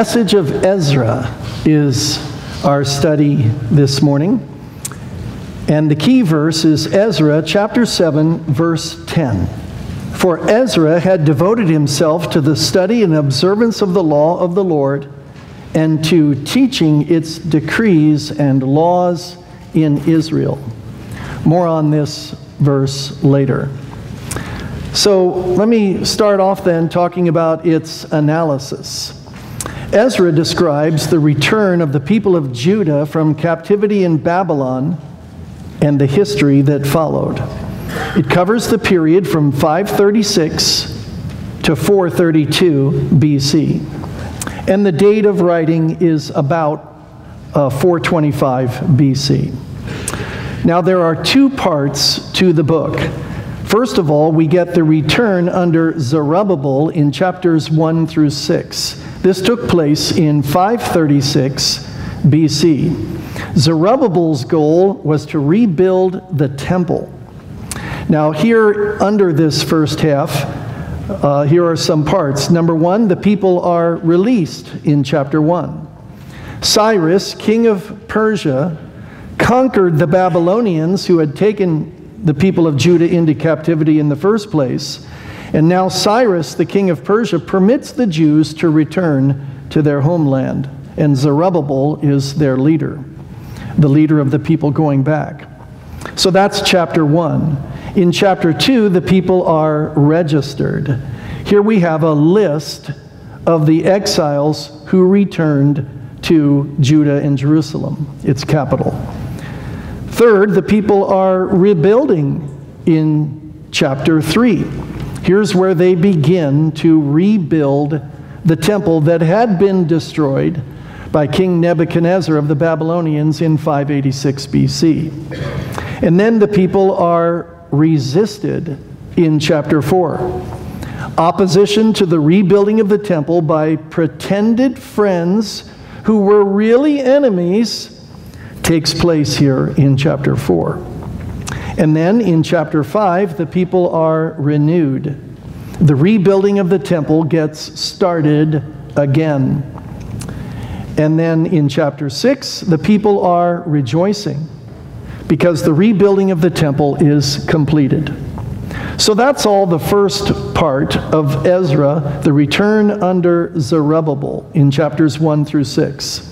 message of Ezra is our study this morning. And the key verse is Ezra chapter 7, verse 10. For Ezra had devoted himself to the study and observance of the law of the Lord and to teaching its decrees and laws in Israel. More on this verse later. So let me start off then talking about its analysis. Ezra describes the return of the people of Judah from captivity in Babylon and the history that followed. It covers the period from 536 to 432 BC. And the date of writing is about uh, 425 BC. Now, there are two parts to the book. First of all, we get the return under Zerubbabel in chapters 1 through 6. This took place in 536 BC. Zerubbabel's goal was to rebuild the temple. Now, here under this first half, uh, here are some parts. Number one, the people are released in chapter 1. Cyrus, king of Persia, conquered the Babylonians who had taken the people of Judah into captivity in the first place. And now Cyrus, the king of Persia, permits the Jews to return to their homeland. And Zerubbabel is their leader, the leader of the people going back. So that's chapter one. In chapter two, the people are registered. Here we have a list of the exiles who returned to Judah and Jerusalem, its capital. Third, the people are rebuilding in chapter 3. Here's where they begin to rebuild the temple that had been destroyed by King Nebuchadnezzar of the Babylonians in 586 BC. And then the people are resisted in chapter 4. Opposition to the rebuilding of the temple by pretended friends who were really enemies takes place here in chapter 4. And then in chapter 5, the people are renewed. The rebuilding of the temple gets started again. And then in chapter 6, the people are rejoicing because the rebuilding of the temple is completed. So that's all the first part of Ezra, the return under Zerubbabel in chapters 1 through 6.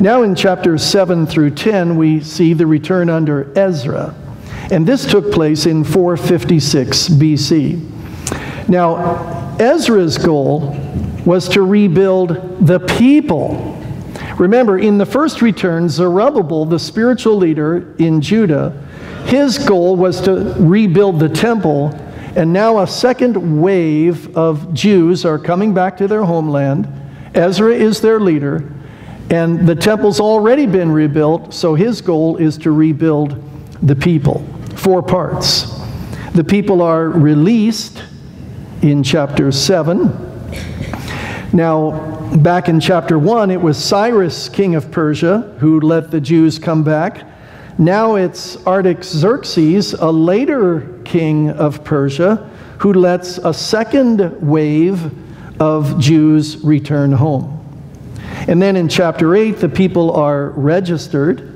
Now, in chapters 7 through 10, we see the return under Ezra. And this took place in 456 BC. Now, Ezra's goal was to rebuild the people. Remember, in the first return, Zerubbabel, the spiritual leader in Judah, his goal was to rebuild the temple. And now a second wave of Jews are coming back to their homeland. Ezra is their leader. And the temple's already been rebuilt, so his goal is to rebuild the people. Four parts. The people are released in chapter 7. Now, back in chapter 1, it was Cyrus, king of Persia, who let the Jews come back. Now it's Artaxerxes, a later king of Persia, who lets a second wave of Jews return home. And then in chapter 8, the people are registered.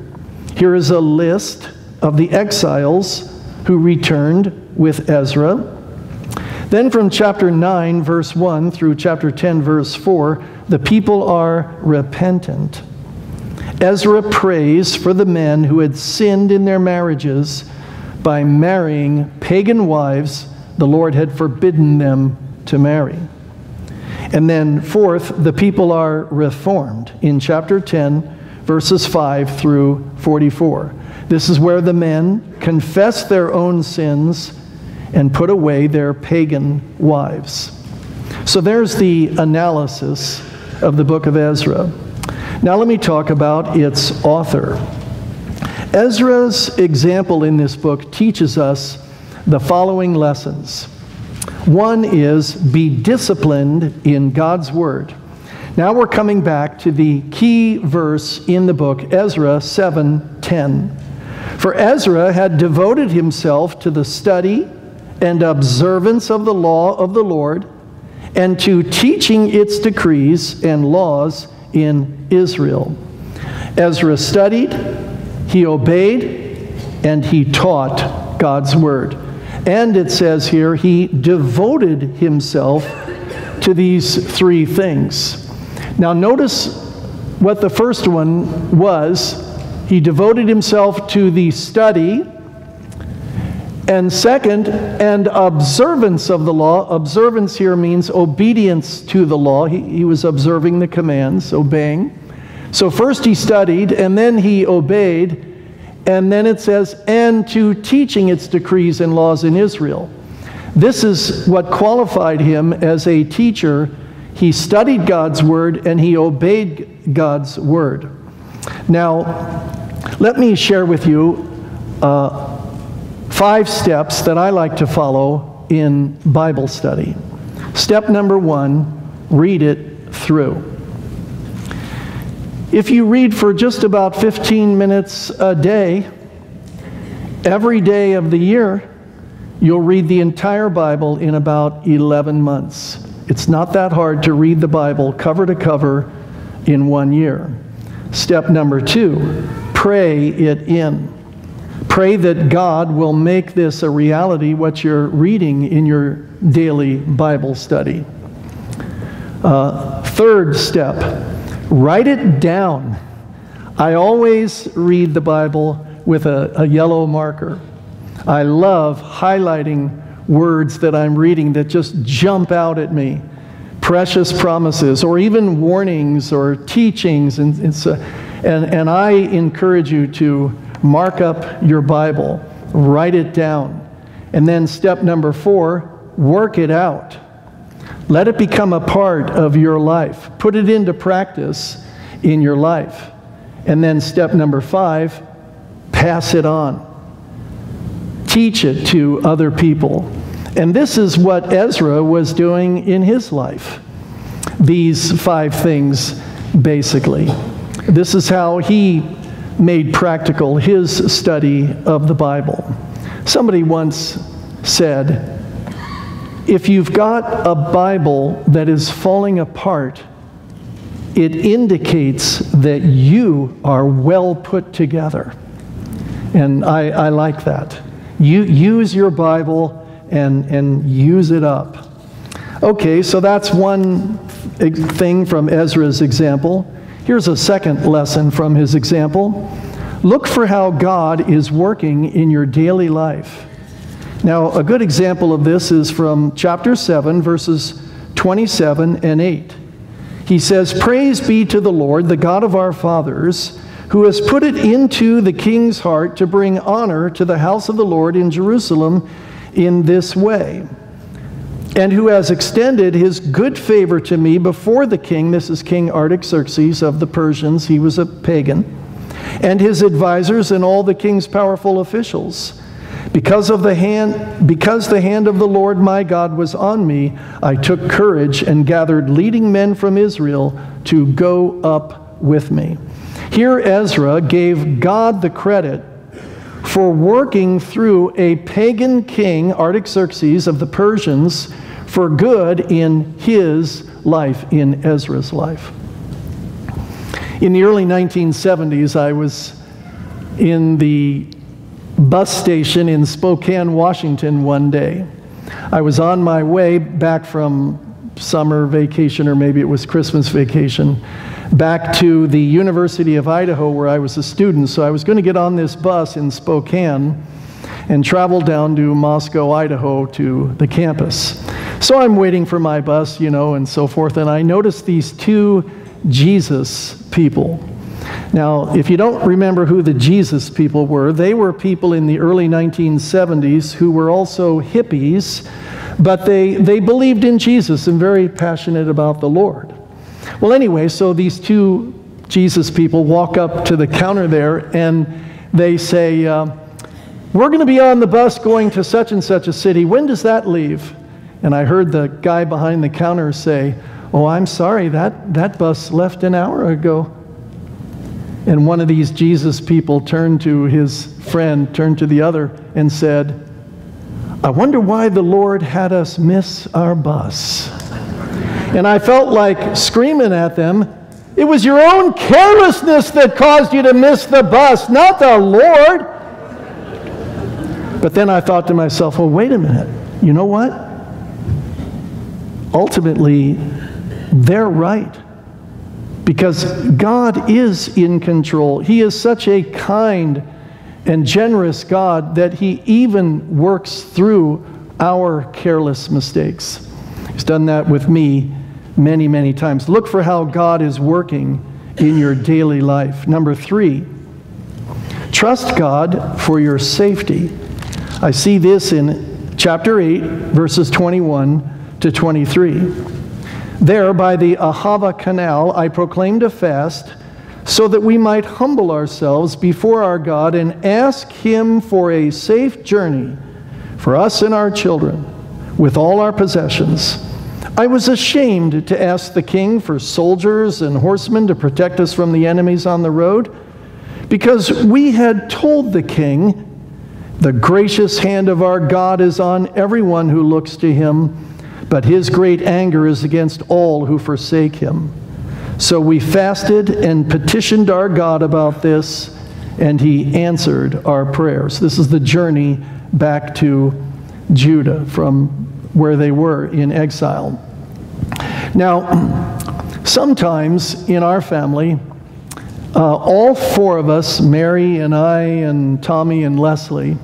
Here is a list of the exiles who returned with Ezra. Then from chapter 9, verse 1 through chapter 10, verse 4, the people are repentant. Ezra prays for the men who had sinned in their marriages by marrying pagan wives the Lord had forbidden them to marry. And then, fourth, the people are reformed in chapter 10, verses 5 through 44. This is where the men confess their own sins and put away their pagan wives. So there's the analysis of the book of Ezra. Now let me talk about its author. Ezra's example in this book teaches us the following lessons. One is be disciplined in God's word. Now we're coming back to the key verse in the book, Ezra 7:10. For Ezra had devoted himself to the study and observance of the law of the Lord and to teaching its decrees and laws in Israel. Ezra studied, he obeyed, and he taught God's word. And it says here, he devoted himself to these three things. Now, notice what the first one was. He devoted himself to the study and second, and observance of the law. Observance here means obedience to the law. He, he was observing the commands, obeying. So first he studied, and then he obeyed, and then it says, and to teaching its decrees and laws in Israel. This is what qualified him as a teacher. He studied God's word and he obeyed God's word. Now, let me share with you uh, five steps that I like to follow in Bible study. Step number one read it through. If you read for just about 15 minutes a day, every day of the year, you'll read the entire Bible in about 11 months. It's not that hard to read the Bible cover to cover in one year. Step number two pray it in. Pray that God will make this a reality, what you're reading in your daily Bible study. Uh, third step, write it down. I always read the Bible with a, a yellow marker. I love highlighting words that I'm reading that just jump out at me precious promises, or even warnings or teachings. And, and, and I encourage you to mark up your Bible, write it down. And then step number four, work it out. Let it become a part of your life. Put it into practice in your life. And then step number five, pass it on. Teach it to other people. And this is what Ezra was doing in his life. These five things, basically. This is how he made practical his study of the Bible. Somebody once said, if you've got a Bible that is falling apart, it indicates that you are well put together. And I, I like that. You use your Bible and, and use it up. Okay, so that's one thing from Ezra's example. Here's a second lesson from his example. Look for how God is working in your daily life. Now, a good example of this is from chapter 7, verses 27 and 8. He says, Praise be to the Lord, the God of our fathers, who has put it into the king's heart to bring honor to the house of the Lord in Jerusalem in this way and who has extended his good favor to me before the king. This is King Artaxerxes of the Persians. He was a pagan. And his advisors and all the king's powerful officials. Because of the hand because the hand of the Lord my God was on me, I took courage and gathered leading men from Israel to go up with me. Here Ezra gave God the credit for working through a pagan king, Artaxerxes of the Persians, for good in his life, in Ezra's life. In the early 1970s, I was in the bus station in Spokane, Washington one day. I was on my way back from summer vacation, or maybe it was Christmas vacation, back to the University of Idaho where I was a student. So I was going to get on this bus in Spokane and travel down to Moscow, Idaho to the campus. So I'm waiting for my bus, you know, and so forth, and I noticed these two Jesus people. Now, if you don't remember who the Jesus people were, they were people in the early 1970s who were also hippies, but they, they believed in Jesus and very passionate about the Lord. Well, anyway, so these two Jesus people walk up to the counter there and they say, uh, We're going to be on the bus going to such and such a city. When does that leave? And I heard the guy behind the counter say, Oh, I'm sorry, that, that bus left an hour ago. And one of these Jesus people turned to his friend, turned to the other, and said, I wonder why the Lord had us miss our bus. And I felt like screaming at them, It was your own carelessness that caused you to miss the bus, not the Lord. But then I thought to myself, Well, wait a minute. You know what? Ultimately, they're right. Because God is in control. He is such a kind and generous God that He even works through our careless mistakes. He's done that with me many, many times. Look for how God is working in your daily life. Number three, trust God for your safety. I see this in chapter 8, verses 21 to 23. There, by the Ahava Canal, I proclaimed a fast so that we might humble ourselves before our God and ask Him for a safe journey for us and our children with all our possessions. I was ashamed to ask the king for soldiers and horsemen to protect us from the enemies on the road because we had told the king, The gracious hand of our God is on everyone who looks to him, but his great anger is against all who forsake him. So we fasted and petitioned our God about this, and he answered our prayers. This is the journey back to Judah from where they were in exile. Now, sometimes in our family, uh, all four of us, Mary and I and Tommy and Leslie,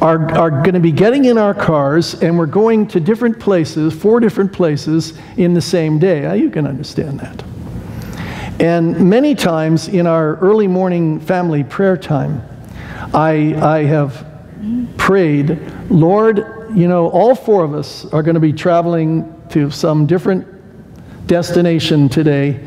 are, are going to be getting in our cars and we're going to different places, four different places in the same day. Now, you can understand that. And many times in our early morning family prayer time, I, I have prayed, Lord, you know, all four of us are going to be traveling to some different destination today,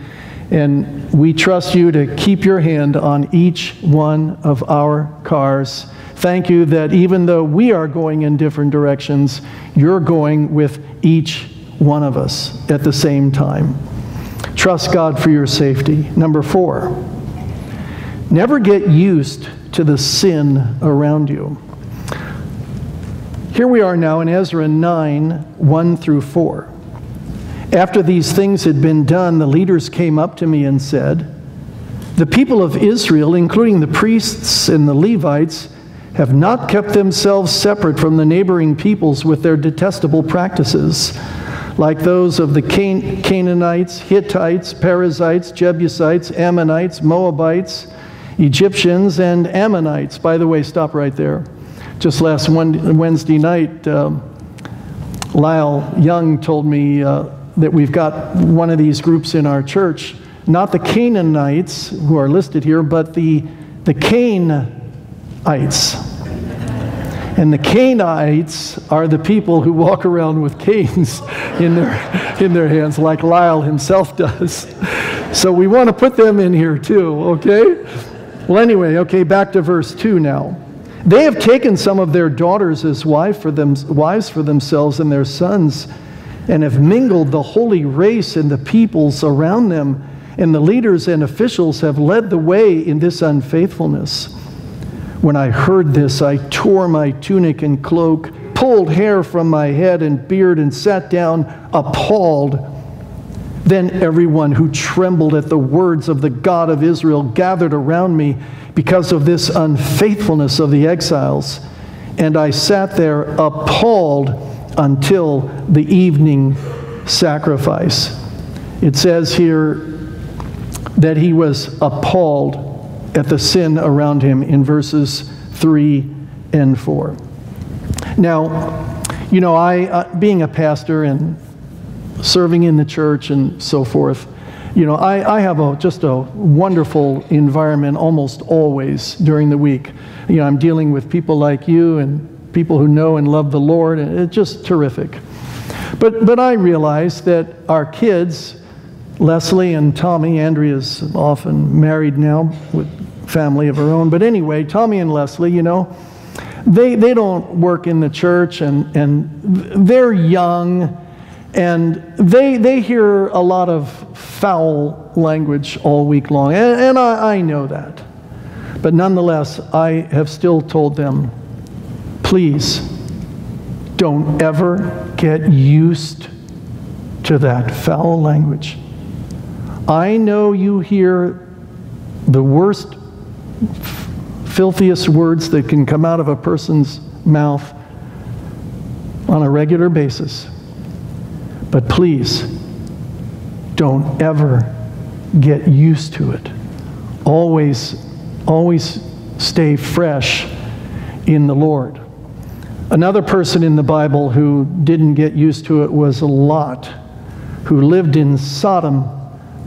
and we trust you to keep your hand on each one of our cars. Thank you that even though we are going in different directions, you're going with each one of us at the same time. Trust God for your safety. Number four, never get used to the sin around you. Here we are now in Ezra 9 1 through 4. After these things had been done, the leaders came up to me and said, The people of Israel, including the priests and the Levites, have not kept themselves separate from the neighboring peoples with their detestable practices, like those of the Can- Canaanites, Hittites, Perizzites, Jebusites, Ammonites, Moabites, Egyptians, and Ammonites. By the way, stop right there. Just last Wednesday night, um, Lyle Young told me uh, that we've got one of these groups in our church, not the Canaanites who are listed here, but the, the Cainites. And the Cainites are the people who walk around with canes in their, in their hands, like Lyle himself does. So we want to put them in here too, okay? Well, anyway, okay, back to verse 2 now. They have taken some of their daughters as wife for them, wives for themselves and their sons, and have mingled the holy race and the peoples around them, and the leaders and officials have led the way in this unfaithfulness. When I heard this, I tore my tunic and cloak, pulled hair from my head and beard, and sat down appalled. Then everyone who trembled at the words of the God of Israel gathered around me because of this unfaithfulness of the exiles. And I sat there appalled until the evening sacrifice. It says here that he was appalled at the sin around him in verses 3 and 4. Now, you know, I, uh, being a pastor and serving in the church and so forth, you know, I, I have a, just a wonderful environment almost always during the week. You know, I'm dealing with people like you and people who know and love the Lord, and it's just terrific. But, but I realize that our kids, Leslie and Tommy, Andrea's often married now with family of her own, but anyway, Tommy and Leslie, you know, they, they don't work in the church and, and they're young and they, they hear a lot of foul language all week long. And, and I, I know that. But nonetheless, I have still told them please don't ever get used to that foul language. I know you hear the worst, filthiest words that can come out of a person's mouth on a regular basis. But please, don't ever get used to it. Always, always stay fresh in the Lord. Another person in the Bible who didn't get used to it was Lot, who lived in Sodom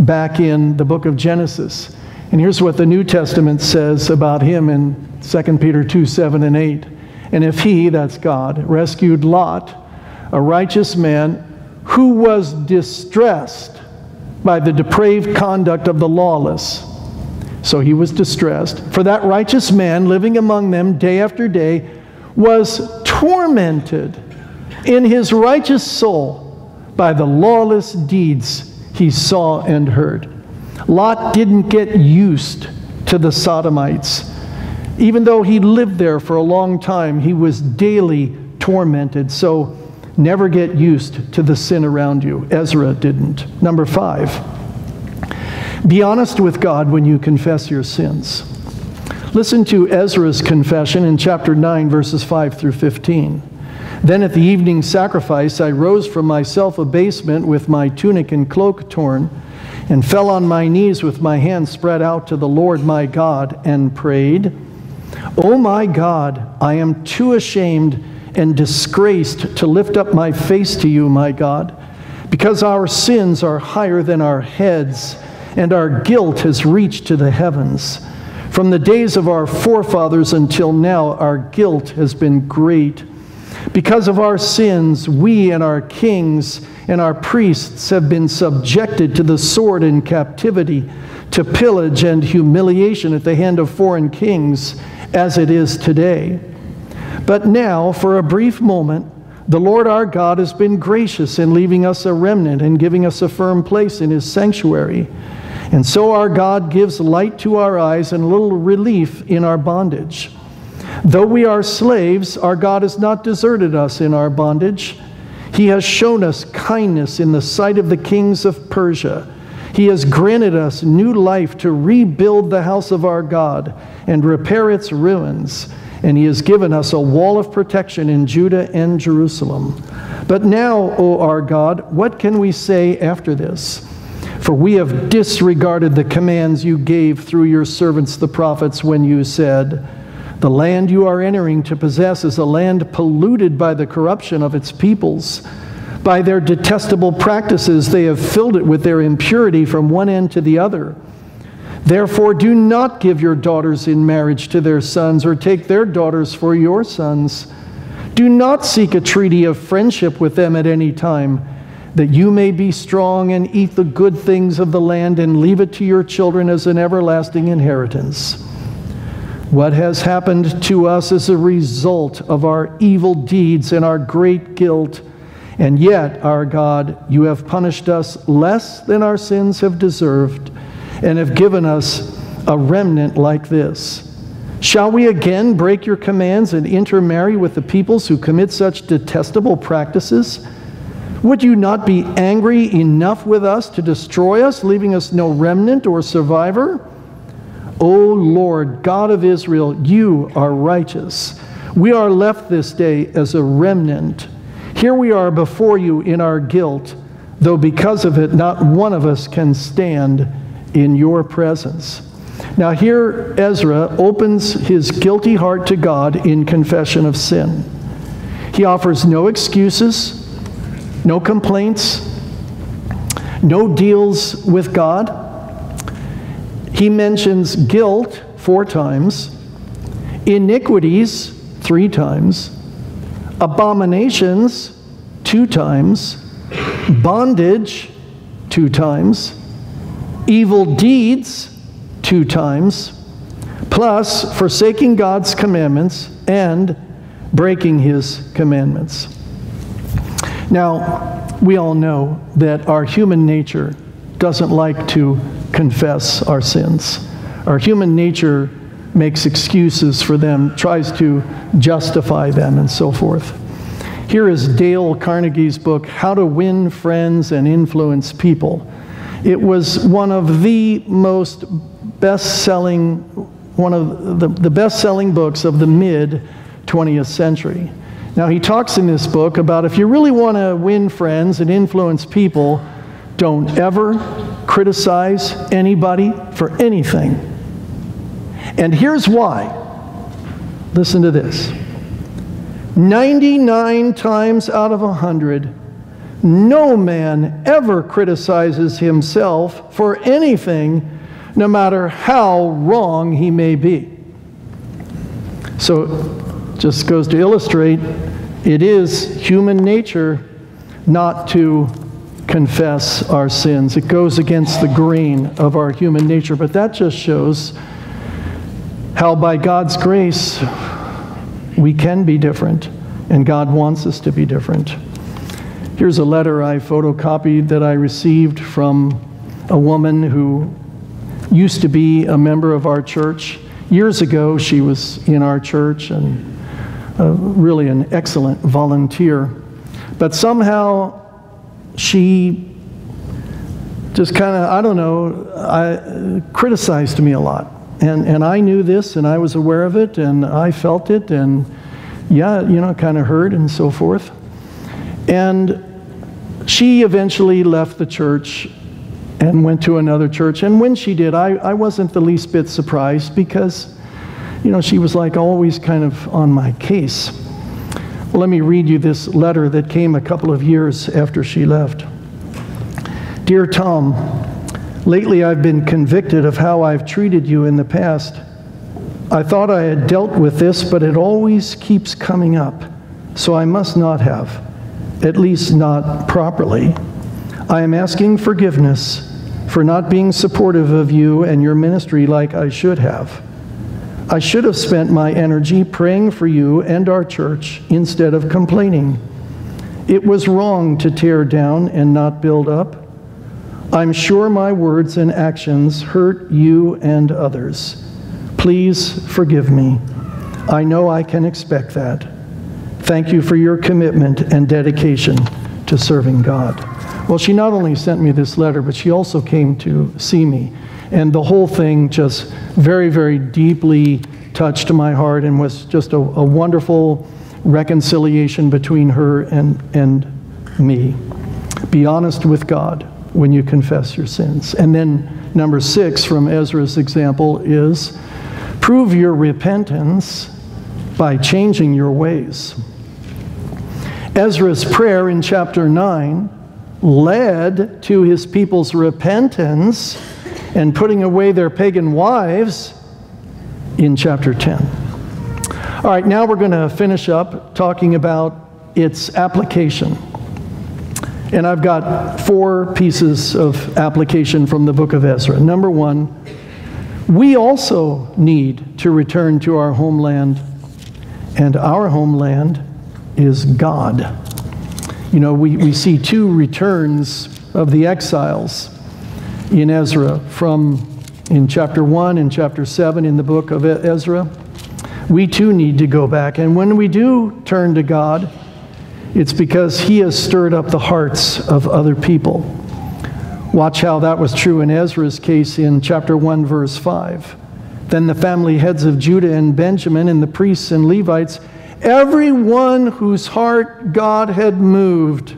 back in the book of Genesis. And here's what the New Testament says about him in 2 Peter 2 7 and 8. And if he, that's God, rescued Lot, a righteous man who was distressed by the depraved conduct of the lawless. So he was distressed. For that righteous man living among them day after day was tormented in his righteous soul by the lawless deeds he saw and heard. Lot didn't get used to the Sodomites. Even though he lived there for a long time, he was daily tormented. So never get used to the sin around you. Ezra didn't. Number five, be honest with God when you confess your sins. Listen to Ezra's confession in chapter 9, verses 5 through 15. Then at the evening sacrifice, I rose from my self abasement with my tunic and cloak torn, and fell on my knees with my hands spread out to the Lord my God, and prayed, O my God, I am too ashamed and disgraced to lift up my face to you, my God, because our sins are higher than our heads, and our guilt has reached to the heavens. From the days of our forefathers until now, our guilt has been great. Because of our sins, we and our kings and our priests have been subjected to the sword in captivity, to pillage and humiliation at the hand of foreign kings, as it is today. But now, for a brief moment, the Lord our God has been gracious in leaving us a remnant and giving us a firm place in his sanctuary. And so our God gives light to our eyes and a little relief in our bondage. Though we are slaves, our God has not deserted us in our bondage. He has shown us kindness in the sight of the kings of Persia. He has granted us new life to rebuild the house of our God and repair its ruins. And He has given us a wall of protection in Judah and Jerusalem. But now, O our God, what can we say after this? For we have disregarded the commands you gave through your servants the prophets when you said, The land you are entering to possess is a land polluted by the corruption of its peoples. By their detestable practices, they have filled it with their impurity from one end to the other. Therefore, do not give your daughters in marriage to their sons, or take their daughters for your sons. Do not seek a treaty of friendship with them at any time that you may be strong and eat the good things of the land and leave it to your children as an everlasting inheritance. What has happened to us is a result of our evil deeds and our great guilt. And yet, our God, you have punished us less than our sins have deserved and have given us a remnant like this. Shall we again break your commands and intermarry with the peoples who commit such detestable practices? Would you not be angry enough with us to destroy us, leaving us no remnant or survivor? O Lord, God of Israel, you are righteous. We are left this day as a remnant. Here we are before you in our guilt, though because of it, not one of us can stand in your presence. Now, here Ezra opens his guilty heart to God in confession of sin. He offers no excuses no complaints, no deals with God. He mentions guilt four times, iniquities three times, abominations two times, bondage two times, evil deeds two times, plus forsaking God's commandments and breaking his commandments. Now, we all know that our human nature doesn't like to confess our sins. Our human nature makes excuses for them, tries to justify them, and so forth. Here is Dale Carnegie's book, How to Win Friends and Influence People. It was one of the most best selling, one of the, the best selling books of the mid 20th century. Now, he talks in this book about if you really want to win friends and influence people, don't ever criticize anybody for anything. And here's why. Listen to this 99 times out of 100, no man ever criticizes himself for anything, no matter how wrong he may be. So, just goes to illustrate it is human nature not to confess our sins. It goes against the grain of our human nature, but that just shows how, by God's grace, we can be different, and God wants us to be different. Here's a letter I photocopied that I received from a woman who used to be a member of our church. Years ago, she was in our church and uh, really an excellent volunteer. But somehow she just kind of, I don't know, I, criticized me a lot. And, and I knew this and I was aware of it and I felt it and yeah, you know, kind of hurt and so forth. And she eventually left the church and went to another church. And when she did, I, I wasn't the least bit surprised because you know, she was like always kind of on my case. Well, let me read you this letter that came a couple of years after she left. Dear Tom, lately I've been convicted of how I've treated you in the past. I thought I had dealt with this, but it always keeps coming up, so I must not have, at least not properly. I am asking forgiveness for not being supportive of you and your ministry like I should have. I should have spent my energy praying for you and our church instead of complaining. It was wrong to tear down and not build up. I'm sure my words and actions hurt you and others. Please forgive me. I know I can expect that. Thank you for your commitment and dedication to serving God. Well, she not only sent me this letter, but she also came to see me. And the whole thing just very, very deeply touched my heart and was just a, a wonderful reconciliation between her and, and me. Be honest with God when you confess your sins. And then, number six from Ezra's example is prove your repentance by changing your ways. Ezra's prayer in chapter 9 led to his people's repentance and putting away their pagan wives in chapter 10. All right, now we're going to finish up talking about its application. And I've got four pieces of application from the book of Ezra. Number one, we also need to return to our homeland, and our homeland is God. You know, we, we see two returns of the exiles in Ezra from in chapter 1 and chapter 7 in the book of Ezra. We too need to go back. And when we do turn to God, it's because He has stirred up the hearts of other people. Watch how that was true in Ezra's case in chapter 1, verse 5. Then the family heads of Judah and Benjamin and the priests and Levites, everyone whose heart God had moved,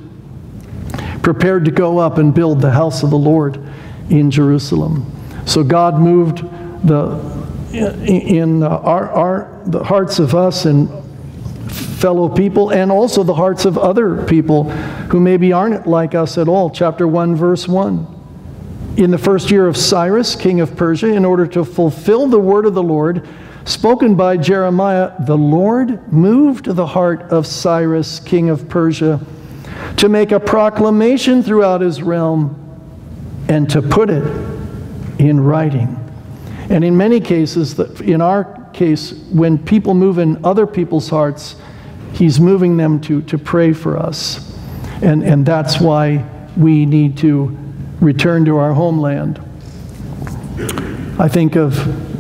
prepared to go up and build the house of the Lord in Jerusalem. So God moved the in our, our the hearts of us and fellow people and also the hearts of other people who maybe aren't like us at all. Chapter 1 verse 1. In the first year of Cyrus, king of Persia, in order to fulfill the word of the Lord spoken by Jeremiah, the Lord moved the heart of Cyrus, king of Persia, to make a proclamation throughout his realm and to put it in writing. And in many cases, in our case, when people move in other people's hearts, He's moving them to, to pray for us. And, and that's why we need to return to our homeland. I think of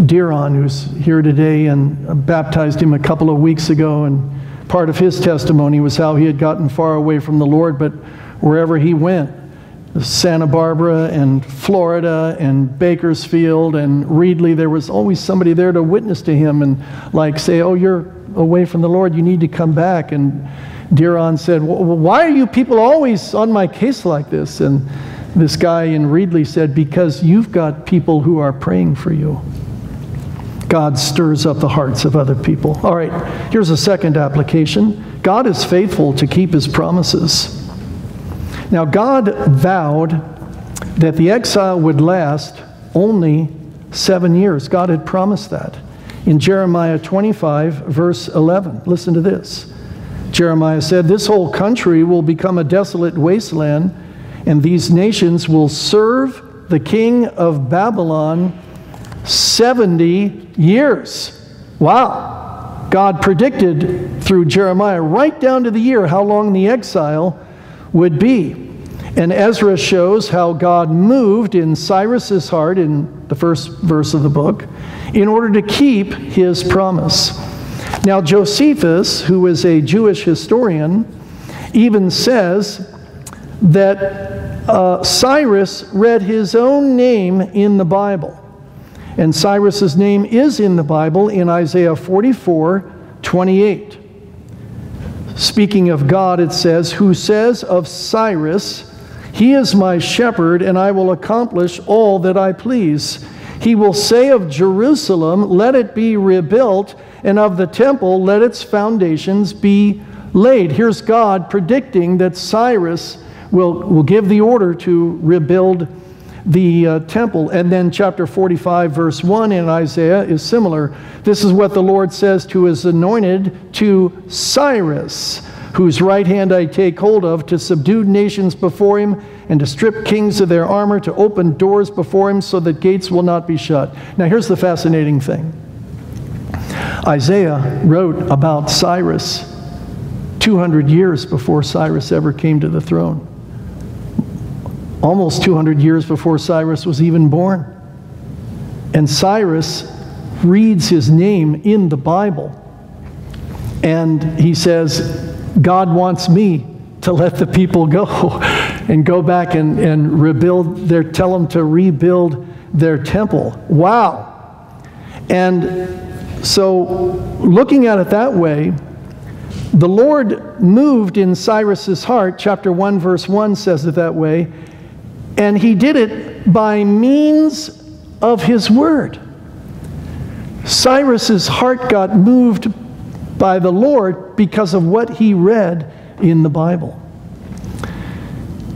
Diron, who's here today, and baptized him a couple of weeks ago. And part of his testimony was how he had gotten far away from the Lord, but wherever he went, Santa Barbara and Florida and Bakersfield and Reedley, there was always somebody there to witness to him and like say, Oh, you're away from the Lord, you need to come back. And Diron said, Why are you people always on my case like this? And this guy in Reedley said, Because you've got people who are praying for you. God stirs up the hearts of other people. All right, here's a second application God is faithful to keep his promises. Now, God vowed that the exile would last only seven years. God had promised that. In Jeremiah 25, verse 11, listen to this. Jeremiah said, This whole country will become a desolate wasteland, and these nations will serve the king of Babylon 70 years. Wow. God predicted through Jeremiah right down to the year how long the exile would be. And Ezra shows how God moved in Cyrus's heart in the first verse of the book in order to keep his promise. Now, Josephus, who is a Jewish historian, even says that uh, Cyrus read his own name in the Bible. And Cyrus's name is in the Bible in Isaiah 44 28. Speaking of God, it says, Who says of Cyrus, He is my shepherd, and I will accomplish all that I please. He will say of Jerusalem, Let it be rebuilt, and of the temple, let its foundations be laid. Here's God predicting that Cyrus will, will give the order to rebuild the uh, temple. And then chapter 45, verse 1 in Isaiah is similar. This is what the Lord says to his anointed, to Cyrus, whose right hand I take hold of, to subdue nations before him, and to strip kings of their armor, to open doors before him so that gates will not be shut. Now, here's the fascinating thing Isaiah wrote about Cyrus 200 years before Cyrus ever came to the throne almost 200 years before Cyrus was even born. And Cyrus reads his name in the Bible. And he says, God wants me to let the people go and go back and, and rebuild their, tell them to rebuild their temple. Wow. And so, looking at it that way, the Lord moved in Cyrus's heart. Chapter 1, verse 1 says it that way. And he did it by means of his word. Cyrus's heart got moved by the Lord because of what he read in the Bible.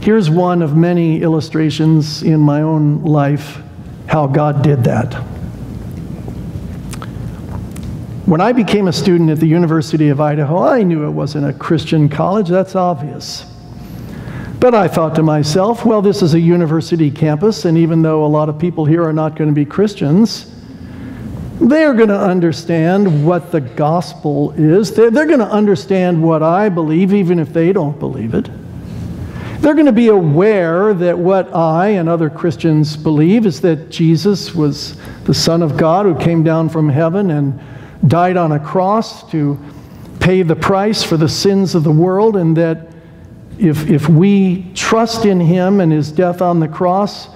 Here's one of many illustrations in my own life how God did that. When I became a student at the University of Idaho, I knew it wasn't a Christian college, that's obvious. But I thought to myself, well, this is a university campus, and even though a lot of people here are not going to be Christians, they're going to understand what the gospel is. They're, they're going to understand what I believe, even if they don't believe it. They're going to be aware that what I and other Christians believe is that Jesus was the Son of God who came down from heaven and died on a cross to pay the price for the sins of the world, and that if, if we trust in him and his death on the cross,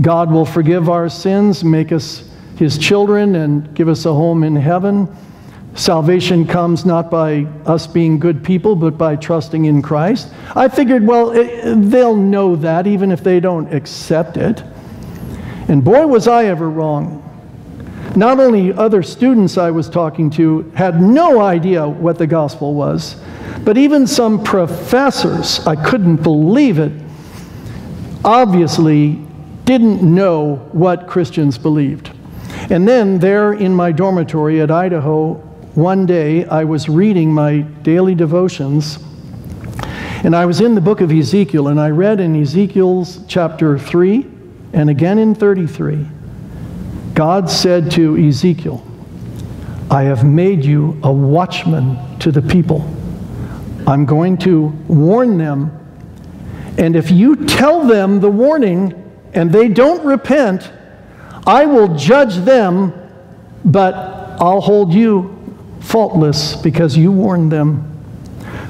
God will forgive our sins, make us his children, and give us a home in heaven. Salvation comes not by us being good people, but by trusting in Christ. I figured, well, it, they'll know that even if they don't accept it. And boy, was I ever wrong. Not only other students I was talking to had no idea what the gospel was, but even some professors, I couldn't believe it, obviously didn't know what Christians believed. And then, there in my dormitory at Idaho, one day I was reading my daily devotions, and I was in the book of Ezekiel, and I read in Ezekiel's chapter 3 and again in 33, God said to Ezekiel, I have made you a watchman to the people. I'm going to warn them. And if you tell them the warning and they don't repent, I will judge them, but I'll hold you faultless because you warned them.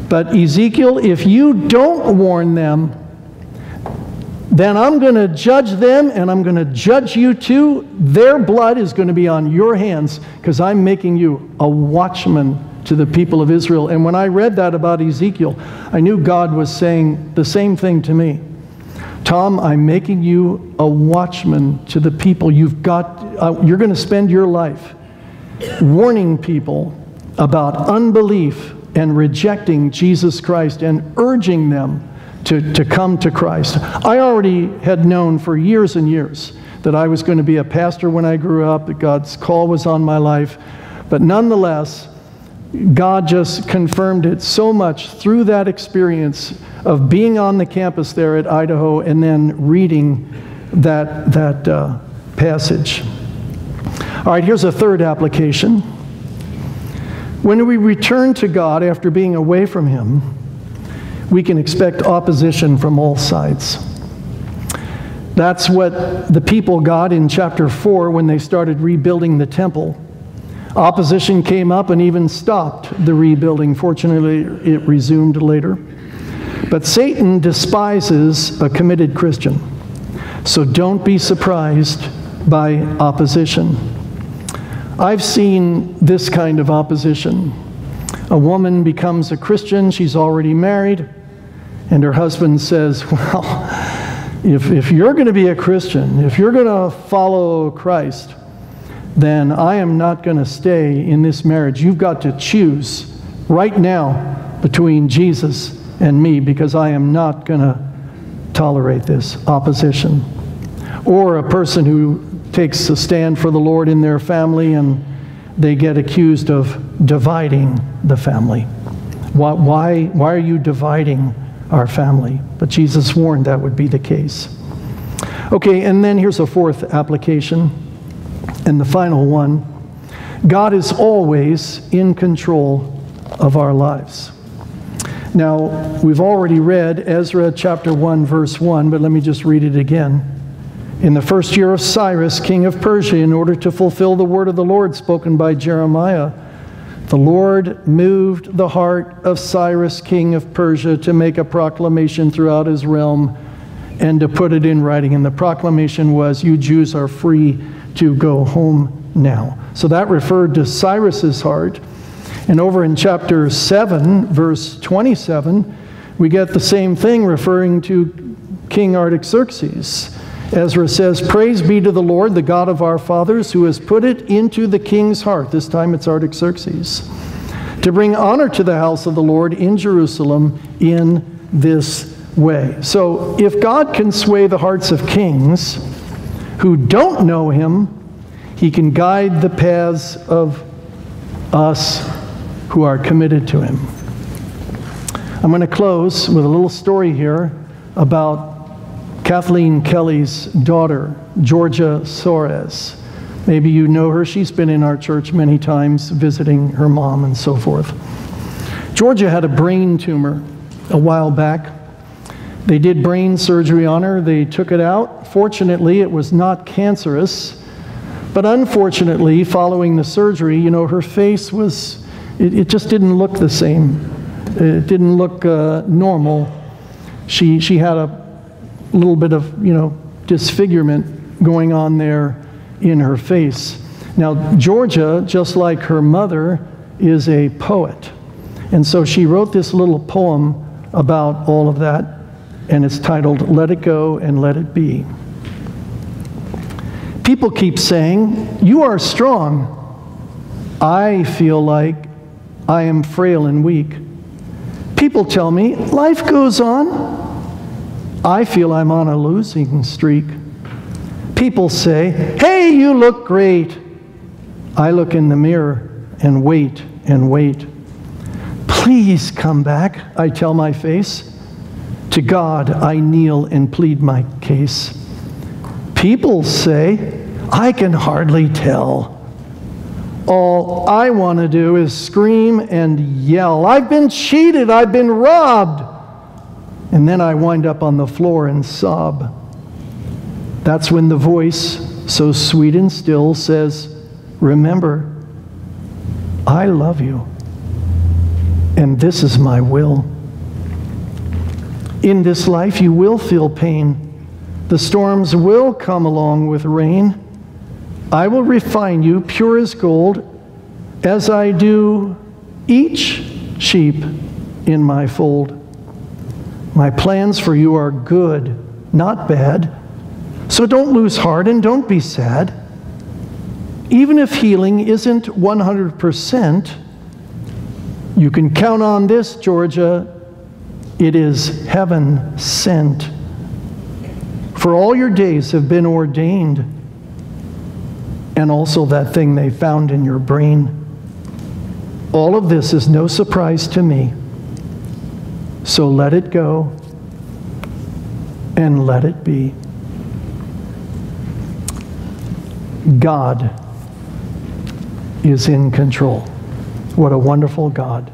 But Ezekiel, if you don't warn them, then I'm going to judge them and I'm going to judge you too. Their blood is going to be on your hands because I'm making you a watchman to the people of Israel. And when I read that about Ezekiel, I knew God was saying the same thing to me. Tom, I'm making you a watchman to the people. You've got, uh, you're going to spend your life warning people about unbelief and rejecting Jesus Christ and urging them to, to come to Christ. I already had known for years and years that I was going to be a pastor when I grew up, that God's call was on my life. But nonetheless, God just confirmed it so much through that experience of being on the campus there at Idaho and then reading that, that uh, passage. All right, here's a third application. When we return to God after being away from Him, we can expect opposition from all sides. That's what the people got in chapter 4 when they started rebuilding the temple. Opposition came up and even stopped the rebuilding. Fortunately, it resumed later. But Satan despises a committed Christian. So don't be surprised by opposition. I've seen this kind of opposition. A woman becomes a Christian, she's already married, and her husband says, Well, if, if you're going to be a Christian, if you're going to follow Christ, then I am not going to stay in this marriage. You've got to choose right now between Jesus and me because I am not going to tolerate this opposition. Or a person who takes a stand for the Lord in their family and they get accused of dividing the family. Why, why, why are you dividing our family? But Jesus warned that would be the case. Okay, and then here's a fourth application. And the final one God is always in control of our lives. Now, we've already read Ezra chapter 1, verse 1, but let me just read it again. In the first year of Cyrus, king of Persia, in order to fulfill the word of the Lord spoken by Jeremiah, the Lord moved the heart of Cyrus, king of Persia, to make a proclamation throughout his realm and to put it in writing. And the proclamation was, You Jews are free to go home now. So that referred to Cyrus's heart. And over in chapter 7, verse 27, we get the same thing referring to King Artaxerxes. Ezra says, Praise be to the Lord, the God of our fathers, who has put it into the king's heart. This time it's Artaxerxes. To bring honor to the house of the Lord in Jerusalem in this way. So if God can sway the hearts of kings, who don't know him, he can guide the paths of us who are committed to him. I'm going to close with a little story here about Kathleen Kelly's daughter, Georgia Soares. Maybe you know her. She's been in our church many times visiting her mom and so forth. Georgia had a brain tumor a while back. They did brain surgery on her, they took it out, Fortunately, it was not cancerous. But unfortunately, following the surgery, you know, her face was, it, it just didn't look the same. It didn't look uh, normal. She, she had a little bit of, you know, disfigurement going on there in her face. Now, Georgia, just like her mother, is a poet. And so she wrote this little poem about all of that and it's titled Let It Go and Let It Be. People keep saying, You are strong. I feel like I am frail and weak. People tell me, Life goes on. I feel I'm on a losing streak. People say, Hey, you look great. I look in the mirror and wait and wait. Please come back, I tell my face. To God I kneel and plead my case. People say, I can hardly tell. All I want to do is scream and yell. I've been cheated. I've been robbed. And then I wind up on the floor and sob. That's when the voice, so sweet and still, says, Remember, I love you, and this is my will. In this life, you will feel pain. The storms will come along with rain. I will refine you pure as gold, as I do each sheep in my fold. My plans for you are good, not bad. So don't lose heart and don't be sad. Even if healing isn't 100%, you can count on this, Georgia. It is heaven sent. For all your days have been ordained, and also that thing they found in your brain. All of this is no surprise to me. So let it go and let it be. God is in control. What a wonderful God.